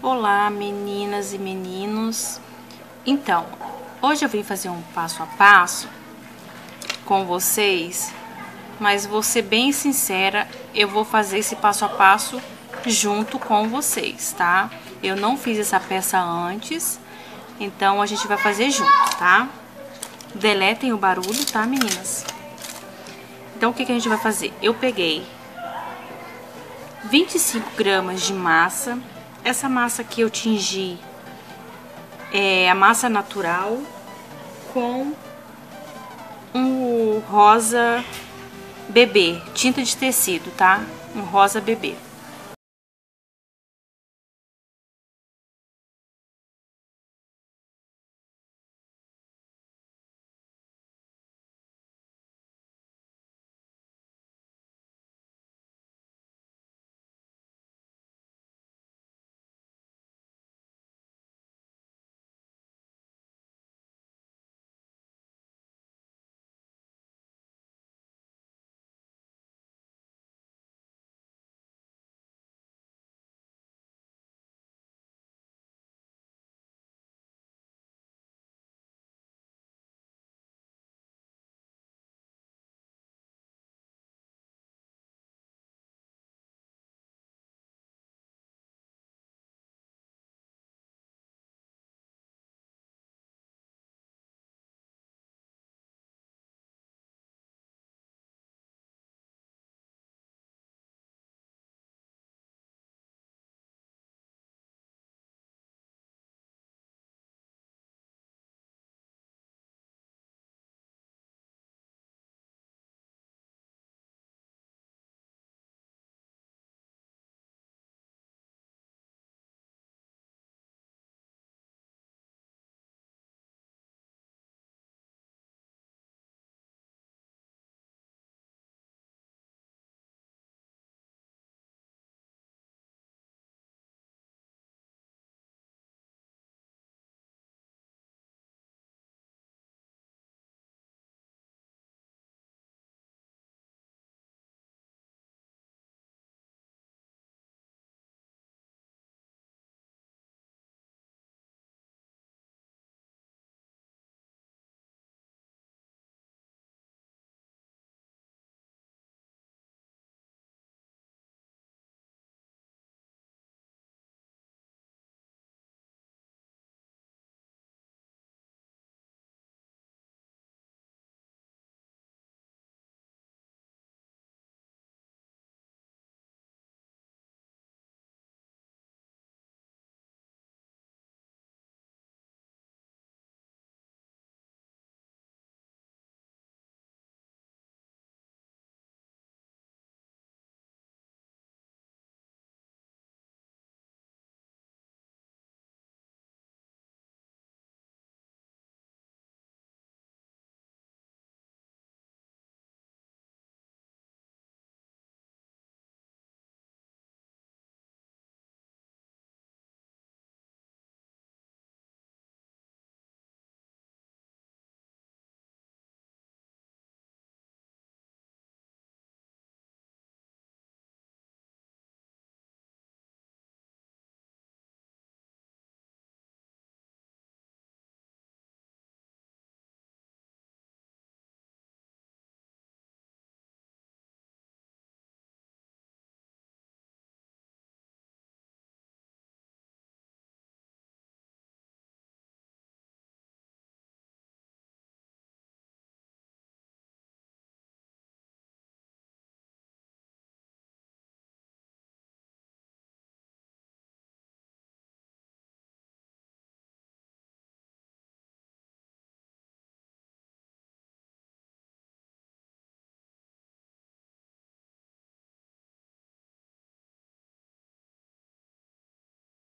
Olá meninas e meninos, então hoje eu vim fazer um passo a passo com vocês, mas vou ser bem sincera, eu vou fazer esse passo a passo junto com vocês, tá? Eu não fiz essa peça antes, então a gente vai fazer junto, tá? Deletem o barulho, tá meninas? Então o que, que a gente vai fazer? Eu peguei 25 gramas de massa essa massa que eu tingi é a massa natural com um rosa bebê, tinta de tecido, tá? Um rosa bebê.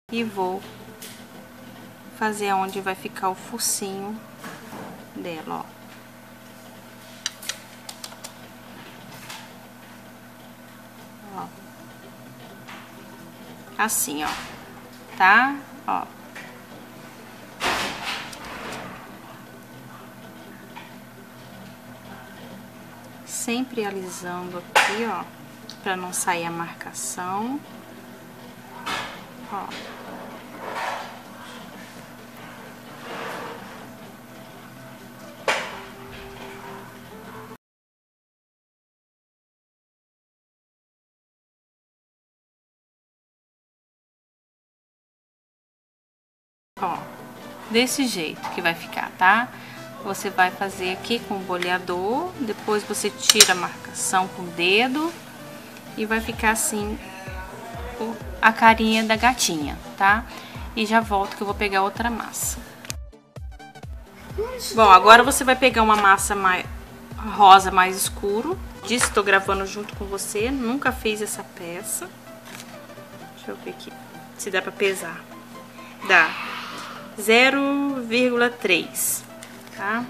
E vou fazer onde vai ficar o focinho dela, ó. assim, ó, tá? Ó. Sempre alisando aqui, ó, pra não sair a marcação. Ó. Ó, desse jeito que vai ficar, tá? Você vai fazer aqui com o boleador, depois você tira a marcação com o dedo e vai ficar assim a carinha da gatinha, tá? E já volto que eu vou pegar outra massa. Bom, agora você vai pegar uma massa mais rosa mais escuro. Disse estou gravando junto com você, nunca fiz essa peça. Deixa eu ver aqui se dá pra pesar. Dá 0,3, tá?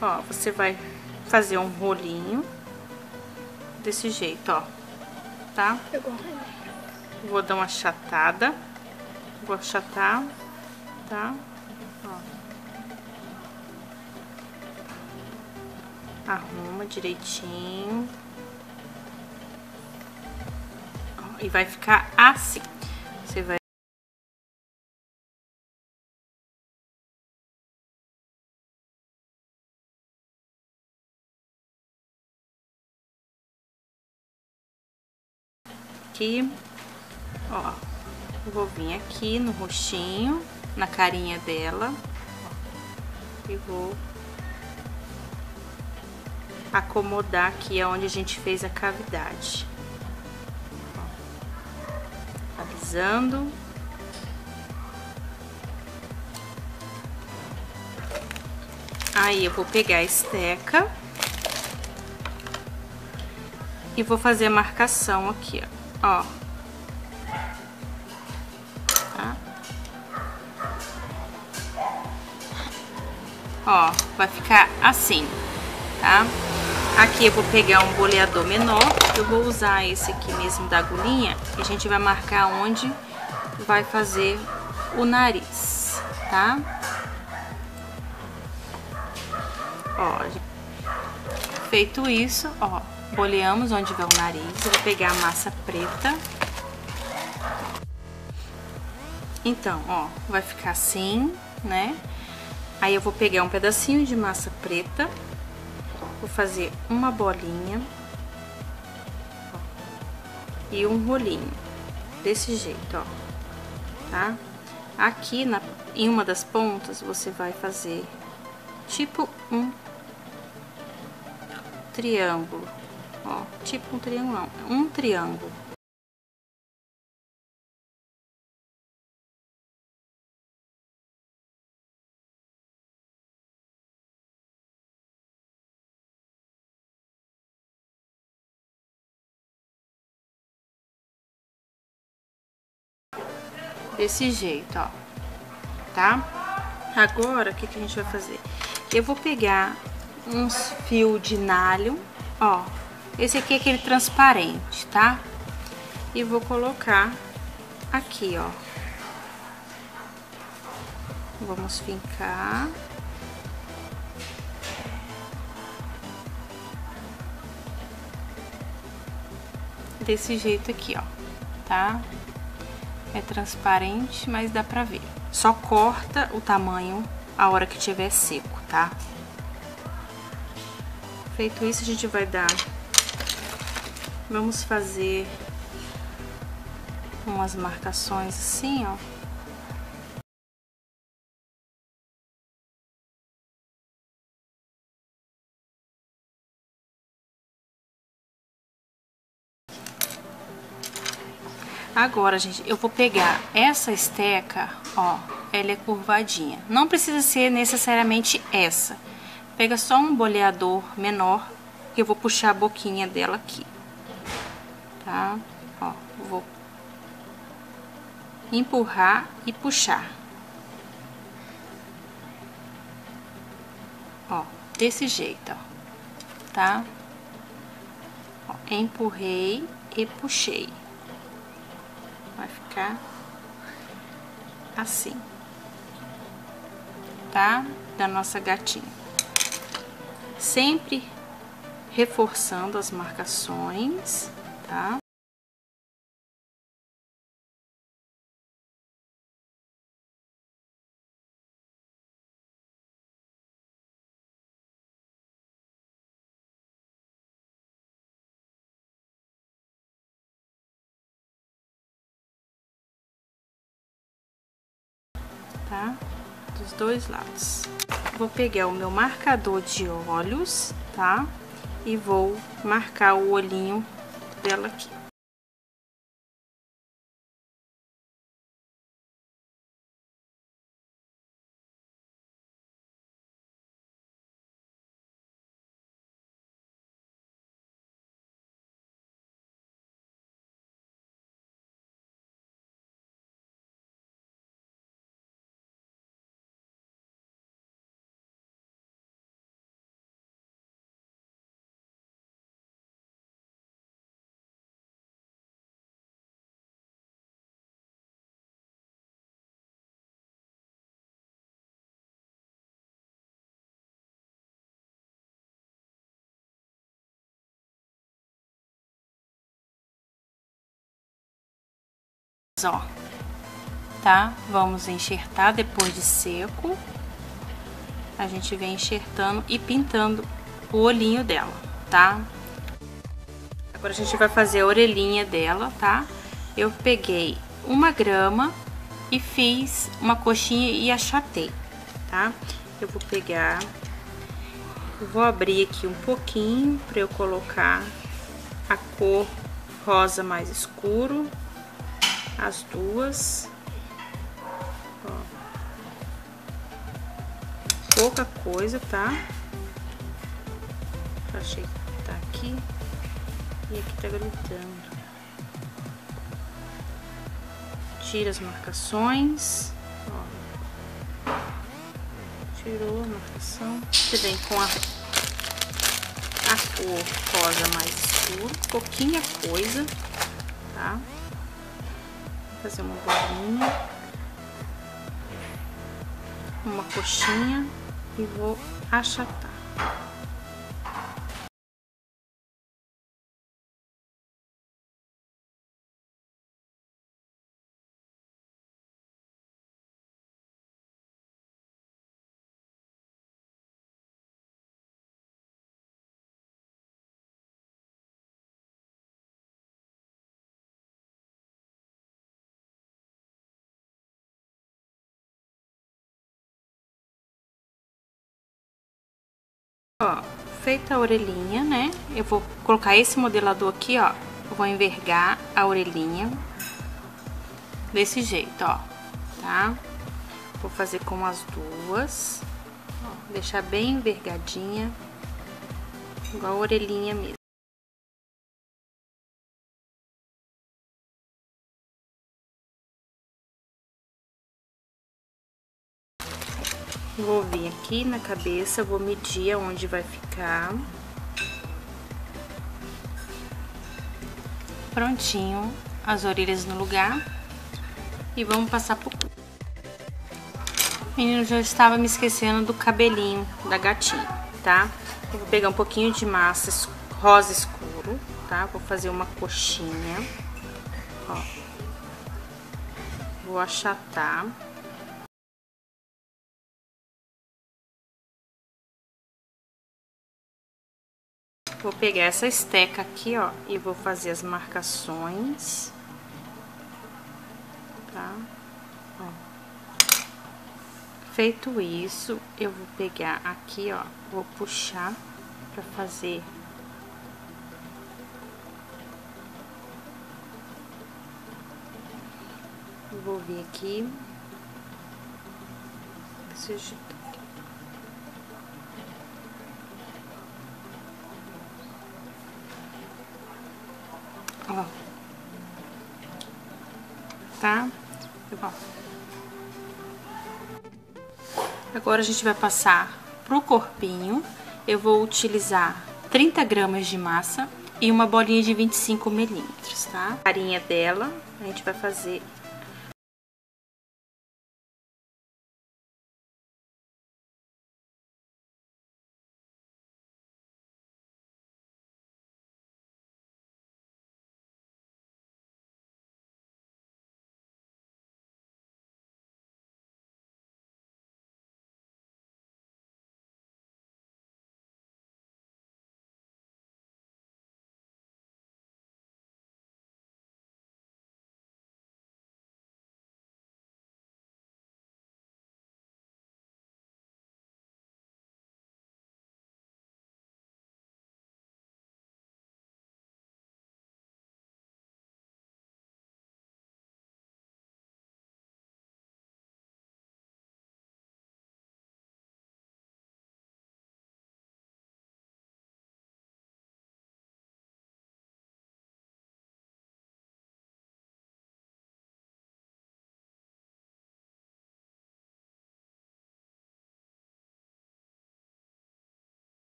Ó, você vai fazer um rolinho desse jeito, ó, tá? Vou dar uma achatada, vou achatar, tá? Ó. Arruma direitinho. Ó, e vai ficar assim. Aqui, ó, vou vir aqui no rostinho, na carinha dela, ó, e vou acomodar aqui onde a gente fez a cavidade. Ó, alisando. Aí eu vou pegar a esteca e vou fazer a marcação aqui, ó ó. Tá? Ó, vai ficar assim, tá? Aqui eu vou pegar um boleador menor, eu vou usar esse aqui mesmo da agulhinha, e a gente vai marcar onde vai fazer o nariz, tá? Ó, feito isso, ó, boleamos onde vai o nariz. Eu vou pegar a massa preta. Então, ó, vai ficar assim, né? Aí eu vou pegar um pedacinho de massa preta, vou fazer uma bolinha ó, e um rolinho, desse jeito, ó, tá? Aqui na, em uma das pontas você vai fazer tipo um triângulo, Ó, tipo um triângulo, não, um triângulo. Desse jeito, ó, tá? Agora, o que, que a gente vai fazer? Eu vou pegar uns fios de nalho, ó, esse aqui é aquele transparente, tá? E vou colocar aqui, ó. Vamos fincar. Desse jeito aqui, ó, tá? É transparente, mas dá pra ver. Só corta o tamanho a hora que tiver seco, tá? Feito isso, a gente vai dar Vamos fazer umas marcações assim, ó. Agora, gente, eu vou pegar essa esteca, ó, ela é curvadinha. Não precisa ser necessariamente essa. Pega só um boleador menor, que eu vou puxar a boquinha dela aqui tá? Ó, vou empurrar e puxar. Ó, desse jeito, ó, tá? Ó, empurrei e puxei. vai ficar assim, tá? Da nossa gatinha. Sempre reforçando as marcações, tá? tá? Dos dois lados. Vou pegar o meu marcador de olhos, tá? E vou marcar o olhinho dela ó, tá? Vamos enxertar depois de seco. A gente vem enxertando e pintando o olhinho dela, tá? Agora a gente vai fazer a orelhinha dela, tá? Eu peguei uma grama e fiz uma coxinha e achatei, tá? Eu vou pegar, vou abrir aqui um pouquinho para eu colocar a cor rosa mais escuro as duas. Ó. Pouca coisa, tá? Achei que tá aqui e aqui tá grudando. Tira as marcações. Ó. Tirou a marcação. Você vem com a, a cor rosa mais escura, pouquinha coisa, tá? Fazer uma bolinha, uma coxinha e vou achatar. Ó, feita a orelhinha, né? Eu vou colocar esse modelador aqui, ó. Eu vou envergar a orelhinha desse jeito, ó, tá? Vou fazer com as duas, ó, deixar bem envergadinha, igual a orelhinha mesmo. Vou vir aqui na cabeça, vou medir aonde vai ficar. Prontinho, as orelhas no lugar. E vamos passar pro... Menino, já estava me esquecendo do cabelinho da gatinha, tá? Eu vou pegar um pouquinho de massa rosa escuro, tá? Vou fazer uma coxinha, ó. Vou achatar. Vou pegar essa esteca aqui, ó, e vou fazer as marcações. Tá? Ó. Feito isso, eu vou pegar aqui, ó, vou puxar pra fazer vou vir aqui desse jeito. Ó. Tá? Agora a gente vai passar pro corpinho. Eu vou utilizar 30 gramas de massa. e uma bolinha de 25 milímetros, tá? A carinha dela, a gente vai fazer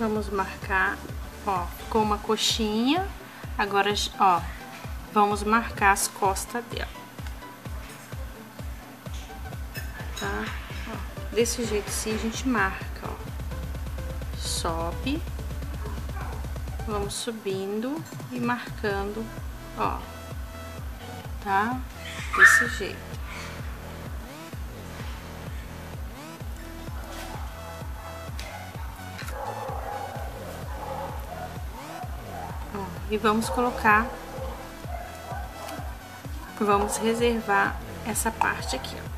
Vamos marcar, ó, com uma coxinha. Agora, ó, vamos marcar as costas dela. Tá? Ó, desse jeito assim a gente marca, ó. Sobe. Vamos subindo e marcando, ó. Tá? Desse jeito. E vamos colocar, vamos reservar essa parte aqui, ó.